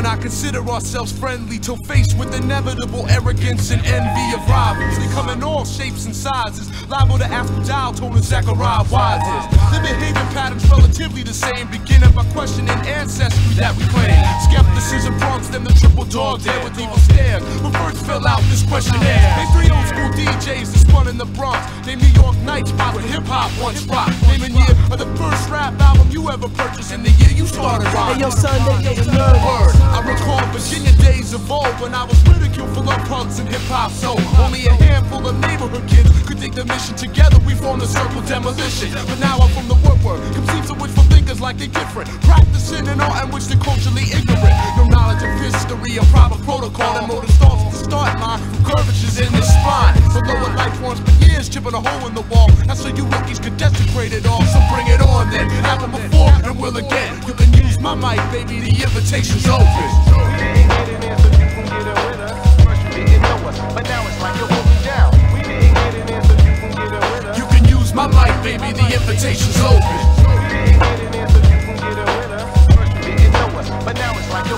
when I consider ourselves friendly till faced with inevitable arrogance and envy of rivals. They come in all shapes and sizes, liable to ask what dial tone and Zachariah Wise is. Their behavior patterns relatively the same, beginning by questioning ancestry that we claim. Skepticism prompts them to triple dog dare with evil stares. But first fill out this questionnaire. Name three old school DJs that spun in the Bronx. Name New York night spots where hip hop once rocked. Name a year of the first rap album you ever purchased in the year you started rhyming. Hey, yo, son, they get. Word. Virginia days of old when I was ridiculed for love punks and hip hop soul. Only a handful of neighborhood kids could take the mission together. We formed a circle demolition. But now I'm from the woodwork. Conceits of wishful thinkers like they different. Practicing an art in which they're culturally ignorant. No knowledge of history or proper protocol and motor at the start line. Curvatures in the spine. The lower life forms for years chipping a hole in the wall. That's so you rookies could desecrate it all. So bring it on then. Happened before and will again. You can use my mic, baby. The invitation's open. Get in there so you can get in with us. But now it's like the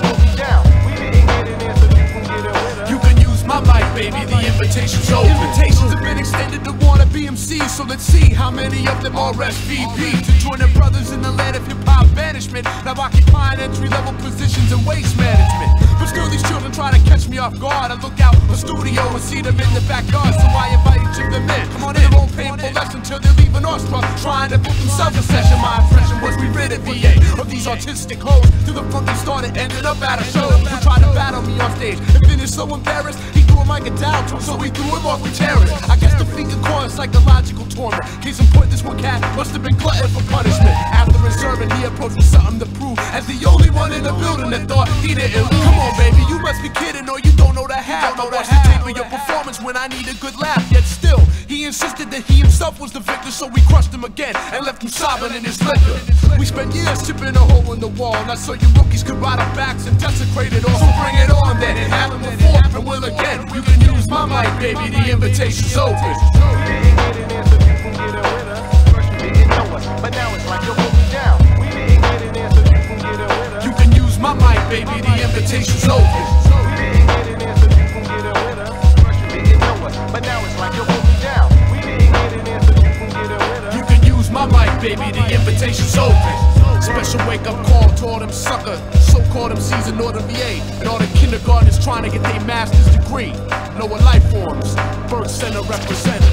an answer, you can get a wither. You can use my baby. The invitation's open. Invitations have been wanna so let's see how many of them are SVP to join their brothers in the land of hip hop banishment. Now occupying entry level positions in waste management. But still, these children try to catch me off guard. I look out the studio and see them in the backyard, so I invite each of them in. Come on in, their own painful lesson till they're leaving awestruck, trying to book themselves a session. My impression was we rid at VA of these artistic hoes. To the front they started, ended up at a show. Who tried to battle me on stage and finished so embarrassed. He threw a mic down to him, so we threw him off with terrorists. I guess finger caused psychological torment. Case in point, this one cat must have been glutton for punishment. After observing, he approached with something to prove. As the only one in the building that thought he didn't lose. Come on, baby, you must be kidding, or you don't know the half. I watched the tape of your performance when I need a good laugh. Yet still, he insisted that he himself was the victor, so we crushed him again and left him sobbing in his liquor. We spent years chipping a hole in the wall, not so you rookies could ride our backs and desecrate it all. So bring it on then, it happened before and will again. You can use my mic, baby, the invitation's open. My mic, baby, the invitation's open. Special wake up call to all them sucker, so called MCs in Northern VA, and all the kindergartners trying to get their master's degree. Lower life forms, birth center representatives.